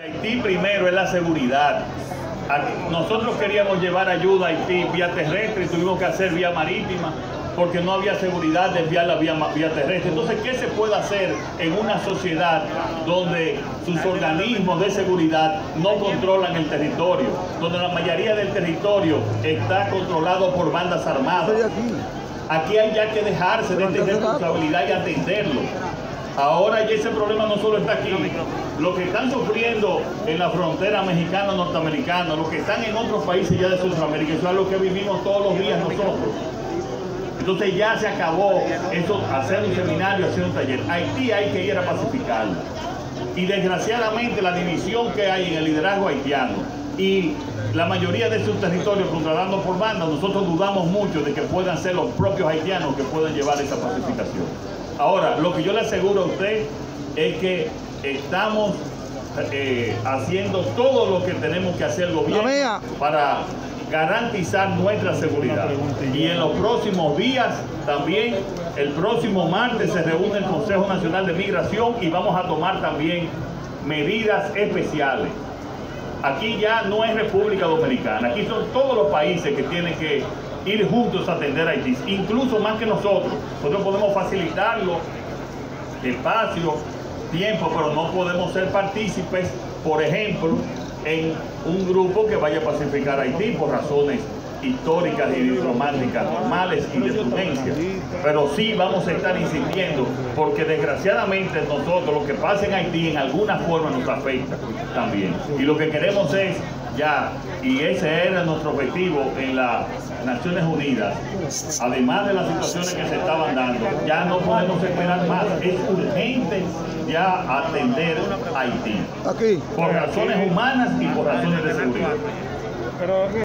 Haití primero es la seguridad. Nosotros queríamos llevar ayuda a Haití vía terrestre y tuvimos que hacer vía marítima porque no había seguridad de enviar la vía, vía terrestre. Entonces, ¿qué se puede hacer en una sociedad donde sus organismos de seguridad no controlan el territorio, donde la mayoría del territorio está controlado por bandas armadas? Aquí hay ya que dejarse de esta responsabilidad y atenderlo. Ahora ya ese problema no solo está aquí. Los que están sufriendo en la frontera mexicano-norteamericana, los que están en otros países ya de Sudamérica, eso es lo que vivimos todos los días nosotros. Entonces ya se acabó eso, hacer un seminario, hacer un taller. Haití hay que ir a pacificarlo. Y desgraciadamente la división que hay en el liderazgo haitiano y la mayoría de sus territorios controlados por bandas, nosotros dudamos mucho de que puedan ser los propios haitianos que puedan llevar esa pacificación. Ahora, lo que yo le aseguro a usted es que estamos eh, haciendo todo lo que tenemos que hacer el gobierno para garantizar nuestra seguridad. Y en los próximos días, también el próximo martes se reúne el Consejo Nacional de Migración y vamos a tomar también medidas especiales. Aquí ya no es República Dominicana, aquí son todos los países que tienen que ir juntos a atender a Haití, incluso más que nosotros. Nosotros podemos facilitarlo, espacio, tiempo, pero no podemos ser partícipes, por ejemplo, en un grupo que vaya a pacificar a Haití por razones históricas y diplomáticas normales y de prudencia. Pero sí vamos a estar insistiendo porque desgraciadamente nosotros lo que pasa en Haití en alguna forma nos afecta también. Y lo que queremos es ya, y ese era nuestro objetivo en las Naciones Unidas, además de las situaciones que se estaban dando, ya no podemos esperar más. Es urgente ya atender a Haití. Por razones humanas y por razones de seguridad.